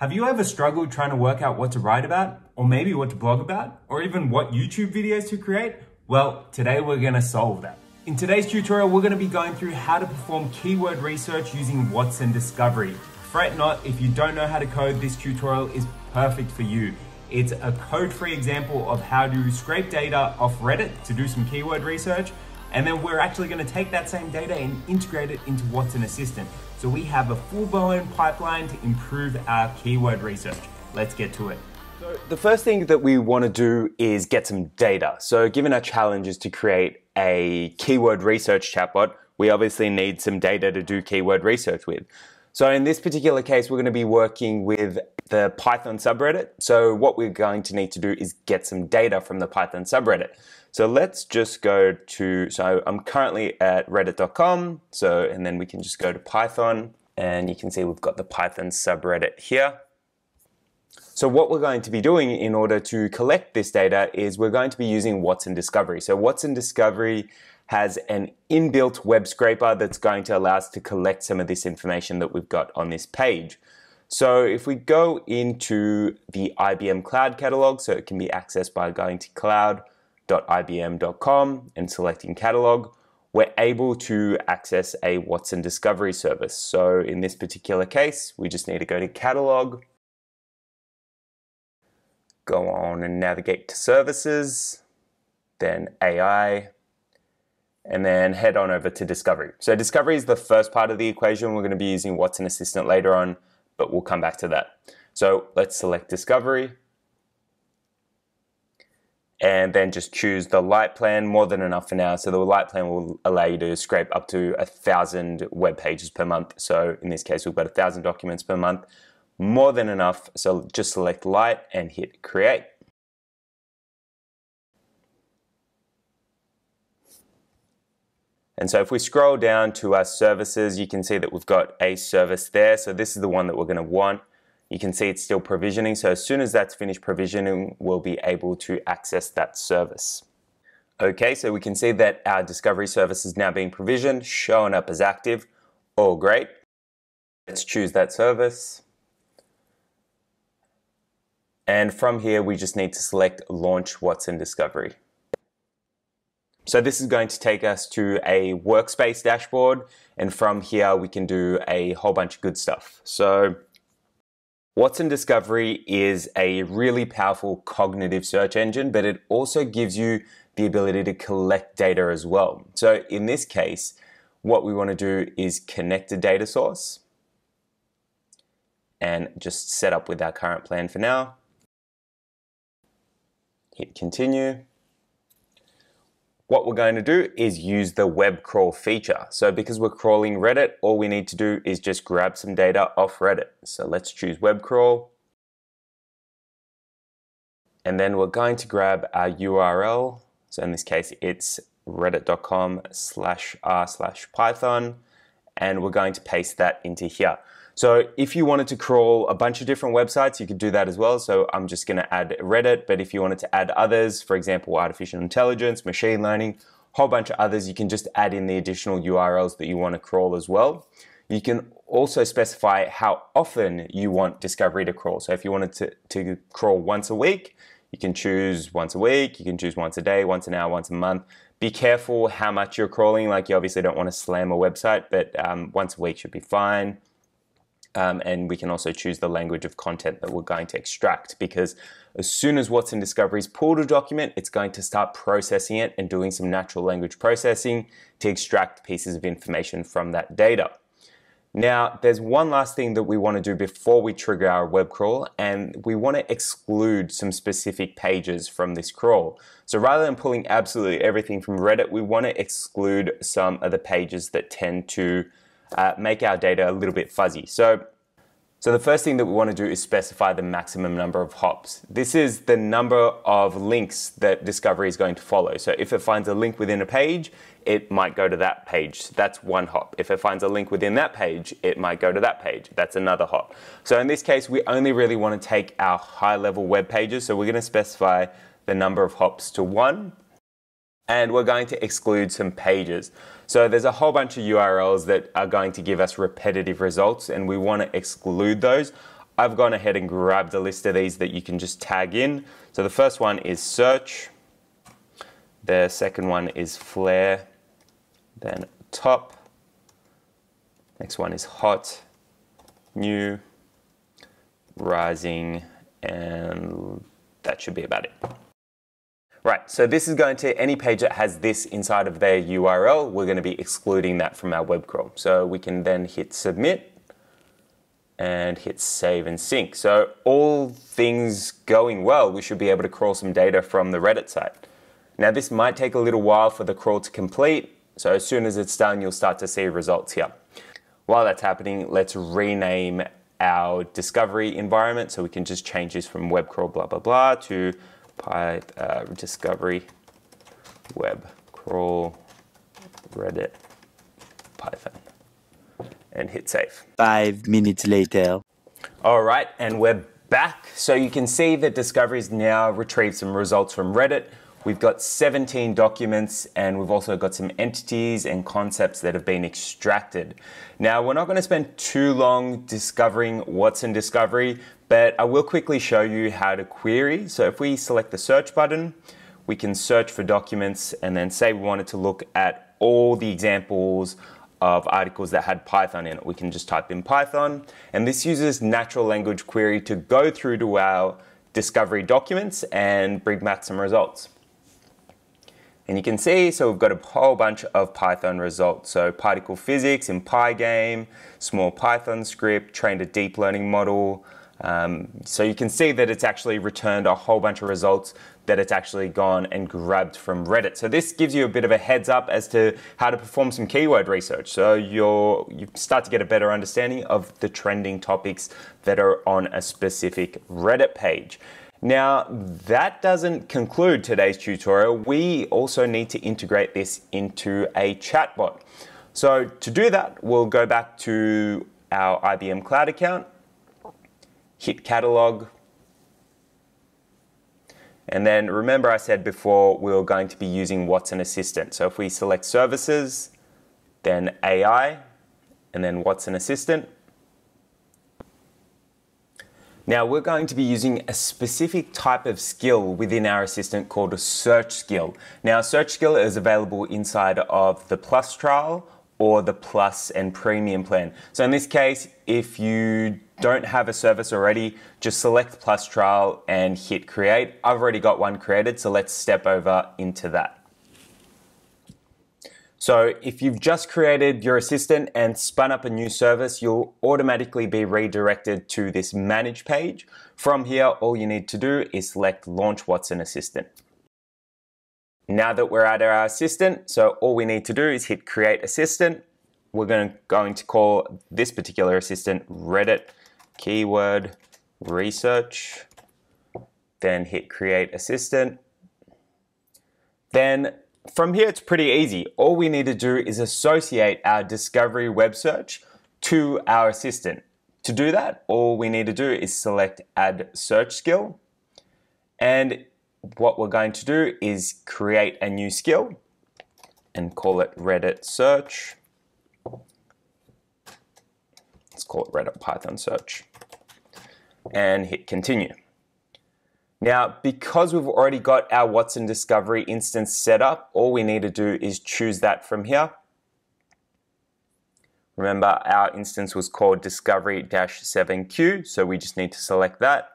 Have you ever struggled trying to work out what to write about, or maybe what to blog about, or even what YouTube videos to create? Well, today we're gonna solve that. In today's tutorial, we're gonna be going through how to perform keyword research using Watson Discovery. Fret not, if you don't know how to code, this tutorial is perfect for you. It's a code-free example of how to scrape data off Reddit to do some keyword research, and then we're actually gonna take that same data and integrate it into Watson Assistant. So we have a full-blown pipeline to improve our keyword research. Let's get to it. So the first thing that we want to do is get some data. So given our challenge is to create a keyword research chatbot, we obviously need some data to do keyword research with. So in this particular case, we're going to be working with the Python subreddit. So what we're going to need to do is get some data from the Python subreddit. So let's just go to, so I'm currently at reddit.com. So, and then we can just go to Python and you can see we've got the Python subreddit here. So what we're going to be doing in order to collect this data is we're going to be using Watson Discovery. So Watson Discovery has an inbuilt web scraper that's going to allow us to collect some of this information that we've got on this page. So if we go into the IBM Cloud Catalog, so it can be accessed by going to cloud.ibm.com and selecting Catalog, we're able to access a Watson Discovery service. So in this particular case, we just need to go to Catalog, go on and navigate to Services, then AI, and then head on over to Discovery. So Discovery is the first part of the equation. We're going to be using Watson Assistant later on, but we'll come back to that. So let's select Discovery and then just choose the light plan, more than enough for now. So the light plan will allow you to scrape up to a thousand web pages per month. So in this case, we've got a thousand documents per month, more than enough. So just select light and hit create. And so if we scroll down to our services, you can see that we've got a service there. So this is the one that we're going to want. You can see it's still provisioning. So as soon as that's finished provisioning, we'll be able to access that service. Okay, so we can see that our discovery service is now being provisioned, showing up as active. All great. Let's choose that service. And from here, we just need to select Launch Watson Discovery. So this is going to take us to a workspace dashboard. And from here, we can do a whole bunch of good stuff. So Watson Discovery is a really powerful cognitive search engine, but it also gives you the ability to collect data as well. So in this case, what we want to do is connect a data source and just set up with our current plan for now. Hit continue what we're going to do is use the web crawl feature. So because we're crawling Reddit, all we need to do is just grab some data off Reddit. So let's choose web crawl. And then we're going to grab our URL. So in this case, it's reddit.com slash r slash python. And we're going to paste that into here. So if you wanted to crawl a bunch of different websites, you could do that as well. So I'm just going to add Reddit, but if you wanted to add others, for example, artificial intelligence, machine learning, a whole bunch of others, you can just add in the additional URLs that you want to crawl as well. You can also specify how often you want Discovery to crawl. So if you wanted to, to crawl once a week, you can choose once a week, you can choose once a day, once an hour, once a month. Be careful how much you're crawling. Like you obviously don't want to slam a website, but um, once a week should be fine. Um, and we can also choose the language of content that we're going to extract because as soon as Watson Discovery's pulled a document, it's going to start processing it and doing some natural language processing to extract pieces of information from that data. Now, there's one last thing that we want to do before we trigger our web crawl, and we want to exclude some specific pages from this crawl. So rather than pulling absolutely everything from Reddit, we want to exclude some of the pages that tend to uh, make our data a little bit fuzzy. So, so the first thing that we want to do is specify the maximum number of hops. This is the number of links that Discovery is going to follow. So if it finds a link within a page, it might go to that page. That's one hop. If it finds a link within that page, it might go to that page. That's another hop. So in this case, we only really want to take our high level web pages. So we're going to specify the number of hops to one and we're going to exclude some pages. So there's a whole bunch of URLs that are going to give us repetitive results and we want to exclude those. I've gone ahead and grabbed a list of these that you can just tag in. So the first one is search. The second one is flair. Then top. Next one is hot, new, rising, and that should be about it. Right, so this is going to any page that has this inside of their URL, we're going to be excluding that from our web crawl. So we can then hit submit and hit save and sync. So all things going well, we should be able to crawl some data from the Reddit site. Now this might take a little while for the crawl to complete, so as soon as it's done, you'll start to see results here. While that's happening, let's rename our discovery environment so we can just change this from web crawl blah blah blah to Py, uh, discovery web crawl Reddit Python and hit save. Five minutes later. All right, and we're back. So you can see that Discovery's now retrieved some results from Reddit. We've got 17 documents and we've also got some entities and concepts that have been extracted. Now, we're not going to spend too long discovering what's in Discovery, but I will quickly show you how to query. So if we select the search button, we can search for documents and then say we wanted to look at all the examples of articles that had Python in it. We can just type in Python, and this uses natural language query to go through to our discovery documents and bring back some results. And you can see, so we've got a whole bunch of Python results. So particle physics in Pygame, small Python script, trained a deep learning model, um, so you can see that it's actually returned a whole bunch of results that it's actually gone and grabbed from Reddit. So this gives you a bit of a heads up as to how to perform some keyword research. So you're, you start to get a better understanding of the trending topics that are on a specific Reddit page. Now, that doesn't conclude today's tutorial. We also need to integrate this into a chatbot. So to do that, we'll go back to our IBM Cloud account hit catalog. And then remember I said before we were going to be using Watson Assistant. So if we select services, then AI, and then Watson Assistant. Now we're going to be using a specific type of skill within our assistant called a search skill. Now search skill is available inside of the Plus trial or the Plus and Premium plan. So in this case, if you don't have a service already, just select Plus Trial and hit Create. I've already got one created, so let's step over into that. So if you've just created your assistant and spun up a new service, you'll automatically be redirected to this Manage page. From here, all you need to do is select Launch Watson Assistant. Now that we're at our assistant, so all we need to do is hit create assistant. We're going to, going to call this particular assistant Reddit keyword research, then hit create assistant. Then from here, it's pretty easy. All we need to do is associate our discovery web search to our assistant. To do that, all we need to do is select add search skill and what we're going to do is create a new skill and call it Reddit search. Let's call it Reddit Python search and hit continue. Now, because we've already got our Watson Discovery instance set up, all we need to do is choose that from here. Remember, our instance was called Discovery-7Q, so we just need to select that.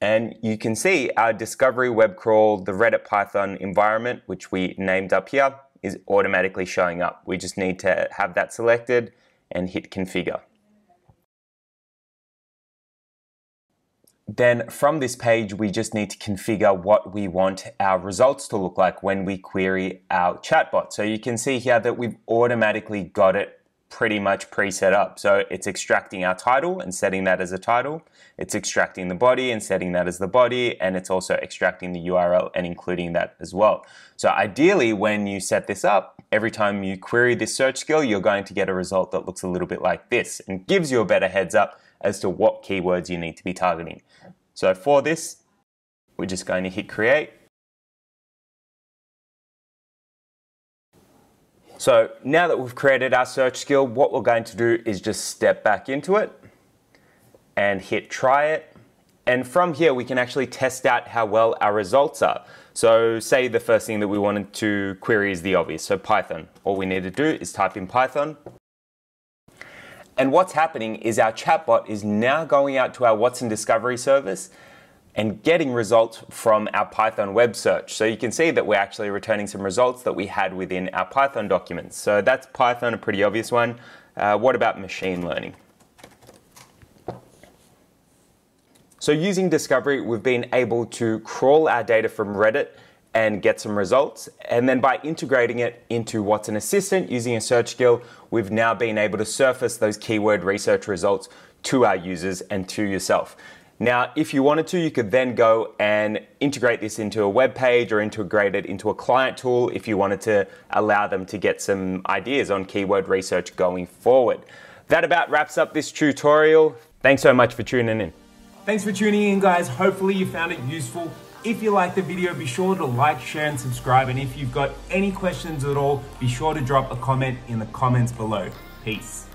And you can see our discovery web crawl, the Reddit Python environment, which we named up here, is automatically showing up. We just need to have that selected and hit configure. Then from this page, we just need to configure what we want our results to look like when we query our chatbot. So you can see here that we've automatically got it pretty much pre-set up. So it's extracting our title and setting that as a title. It's extracting the body and setting that as the body. And it's also extracting the URL and including that as well. So ideally, when you set this up, every time you query this search skill, you're going to get a result that looks a little bit like this and gives you a better heads up as to what keywords you need to be targeting. So for this, we're just going to hit create So now that we've created our search skill, what we're going to do is just step back into it and hit try it. And from here, we can actually test out how well our results are. So say the first thing that we wanted to query is the obvious, so Python. All we need to do is type in Python. And what's happening is our chatbot is now going out to our Watson Discovery service and getting results from our Python web search. So you can see that we're actually returning some results that we had within our Python documents. So that's Python, a pretty obvious one. Uh, what about machine learning? So using Discovery, we've been able to crawl our data from Reddit and get some results. And then by integrating it into Watson Assistant using a search skill, we've now been able to surface those keyword research results to our users and to yourself. Now, if you wanted to, you could then go and integrate this into a web page or integrate it into a client tool if you wanted to allow them to get some ideas on keyword research going forward. That about wraps up this tutorial. Thanks so much for tuning in. Thanks for tuning in, guys. Hopefully, you found it useful. If you like the video, be sure to like, share, and subscribe. And if you've got any questions at all, be sure to drop a comment in the comments below. Peace.